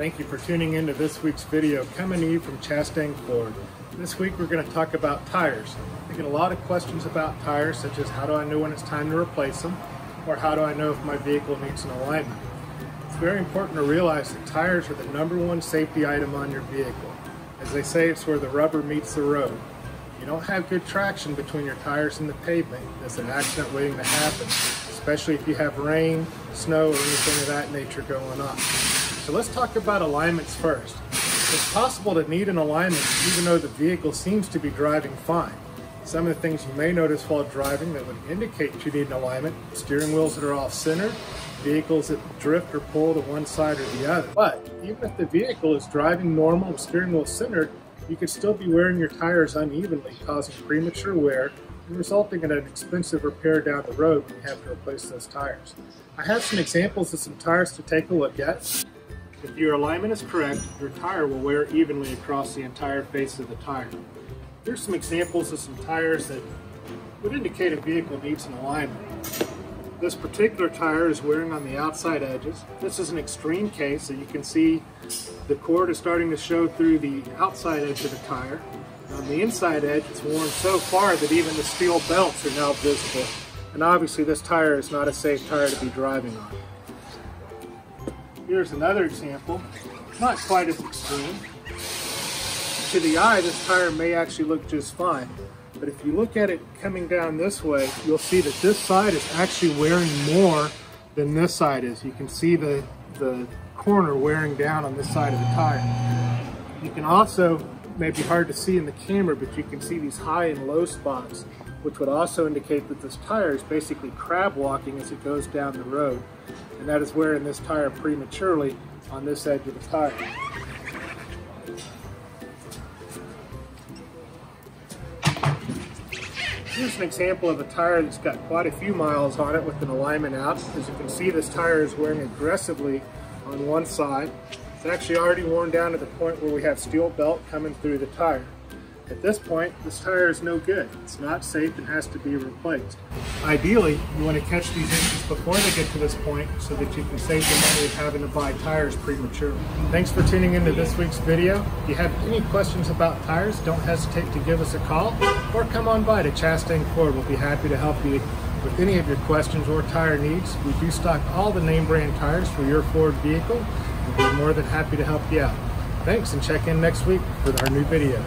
Thank you for tuning into this week's video coming to you from Chastang Ford. This week we're going to talk about tires. I get a lot of questions about tires such as how do I know when it's time to replace them or how do I know if my vehicle needs an alignment. It's very important to realize that tires are the number one safety item on your vehicle. As they say, it's where the rubber meets the road. If you don't have good traction between your tires and the pavement, there's an accident waiting to happen, especially if you have rain, snow, or anything of that nature going on. So let's talk about alignments first. It's possible to need an alignment even though the vehicle seems to be driving fine. Some of the things you may notice while driving that would indicate you need an alignment, steering wheels that are off center, vehicles that drift or pull to one side or the other. But even if the vehicle is driving normal and steering wheel centered, you could still be wearing your tires unevenly, causing premature wear and resulting in an expensive repair down the road when you have to replace those tires. I have some examples of some tires to take a look at. If your alignment is correct, your tire will wear evenly across the entire face of the tire. Here's some examples of some tires that would indicate a vehicle needs an alignment. This particular tire is wearing on the outside edges. This is an extreme case, so you can see the cord is starting to show through the outside edge of the tire. On the inside edge, it's worn so far that even the steel belts are now visible. And obviously this tire is not a safe tire to be driving on. Here's another example, not quite as extreme. To the eye, this tire may actually look just fine, but if you look at it coming down this way, you'll see that this side is actually wearing more than this side is. You can see the, the corner wearing down on this side of the tire. You can also, maybe hard to see in the camera, but you can see these high and low spots, which would also indicate that this tire is basically crab walking as it goes down the road and that is wearing this tire prematurely on this edge of the tire. Here's an example of a tire that's got quite a few miles on it with an alignment out. As you can see, this tire is wearing aggressively on one side. It's actually already worn down to the point where we have steel belt coming through the tire. At this point, this tire is no good. It's not safe and has to be replaced. Ideally, you want to catch these issues before they get to this point so that you can save the money of having to buy tires prematurely. Thanks for tuning into this week's video. If you have any questions about tires, don't hesitate to give us a call or come on by to Chastang Ford. We'll be happy to help you with any of your questions or tire needs. We do stock all the name brand tires for your Ford vehicle. We'll be more than happy to help you out. Thanks and check in next week for our new video.